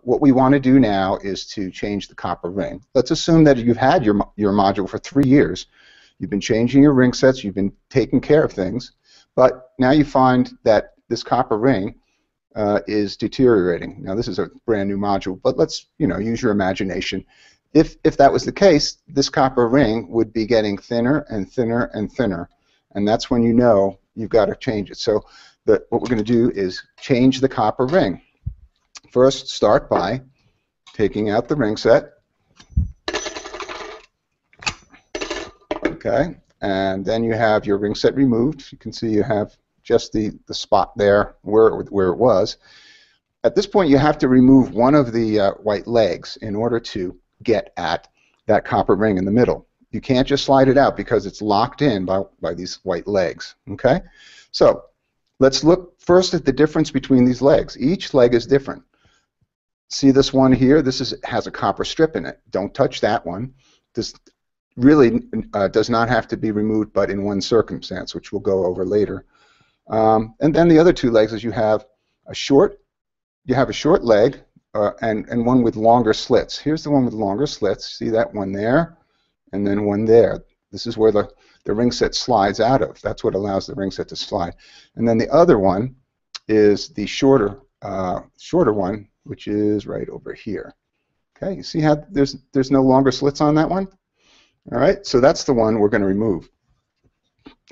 what we want to do now is to change the copper ring. Let's assume that you've had your, your module for three years. You've been changing your ring sets, you've been taking care of things, but now you find that this copper ring uh, is deteriorating. Now this is a brand new module, but let's you know use your imagination. If, if that was the case, this copper ring would be getting thinner and thinner and thinner, and that's when you know you've got to change it. So the, what we're going to do is change the copper ring. First, start by taking out the ring set. Okay, and then you have your ring set removed. You can see you have just the, the spot there where, where it was. At this point, you have to remove one of the uh, white legs in order to get at that copper ring in the middle. You can't just slide it out because it's locked in by, by these white legs. Okay? So let's look first at the difference between these legs. Each leg is different. See this one here? This is, has a copper strip in it. Don't touch that one. This really uh, does not have to be removed but in one circumstance, which we'll go over later. Um, and then the other two legs is you have a short, you have a short leg uh, and, and one with longer slits. Here's the one with longer slits. See that one there? And then one there. This is where the, the ring set slides out of. That's what allows the ring set to slide. And then the other one is the shorter, uh, shorter one, which is right over here. Okay, you see how there's, there's no longer slits on that one? All right, so that's the one we're going to remove.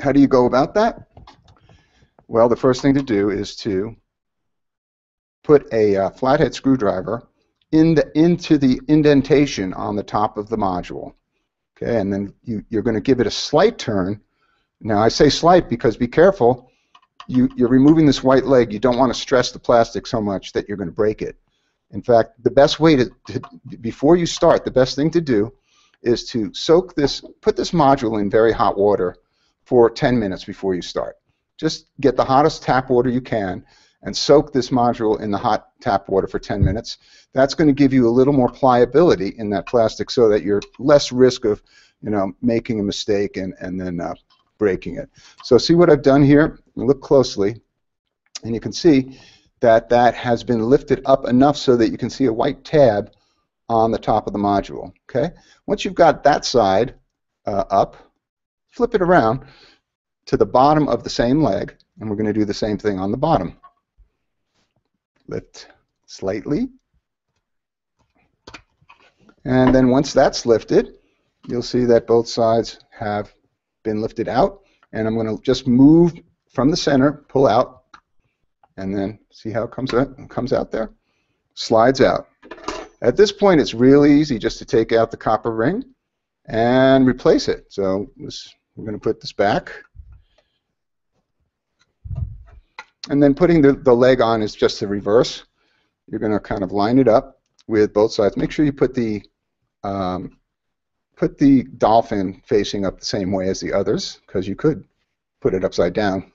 How do you go about that? Well, the first thing to do is to put a uh, flathead screwdriver in the, into the indentation on the top of the module. Okay, and then you, you're going to give it a slight turn. Now, I say slight because be careful. You, you're removing this white leg. You don't want to stress the plastic so much that you're going to break it. In fact, the best way to, to, before you start, the best thing to do is to soak this, put this module in very hot water for 10 minutes before you start. Just get the hottest tap water you can and soak this module in the hot tap water for 10 minutes. That's going to give you a little more pliability in that plastic so that you're less risk of you know, making a mistake and, and then uh, breaking it. So see what I've done here? Look closely, and you can see that that has been lifted up enough so that you can see a white tab on the top of the module. Okay. Once you've got that side uh, up, flip it around to the bottom of the same leg, and we're going to do the same thing on the bottom. Lift slightly. And then once that's lifted, you'll see that both sides have been lifted out. And I'm going to just move from the center, pull out, and then see how it comes out, comes out there? Slides out. At this point, it's really easy just to take out the copper ring and replace it. So this, we're going to put this back. And then putting the, the leg on is just the reverse. You're going to kind of line it up with both sides. Make sure you put the um, put the dolphin facing up the same way as the others, because you could put it upside down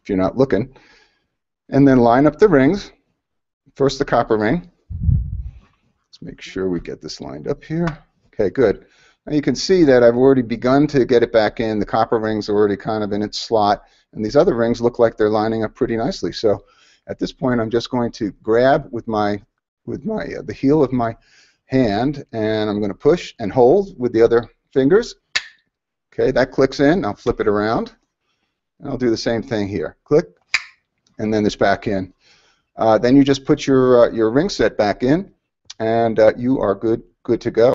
if you're not looking. And then line up the rings. First the copper ring. Let's make sure we get this lined up here. Okay, good. Now you can see that I've already begun to get it back in. The copper ring's are already kind of in its slot. And these other rings look like they're lining up pretty nicely. So at this point, I'm just going to grab with my with my uh, the heel of my hand, and I'm going to push and hold with the other fingers. Okay, that clicks in. I'll flip it around. And I'll do the same thing here. Click, and then this back in. Uh, then you just put your uh, your ring set back in, and uh, you are good good to go.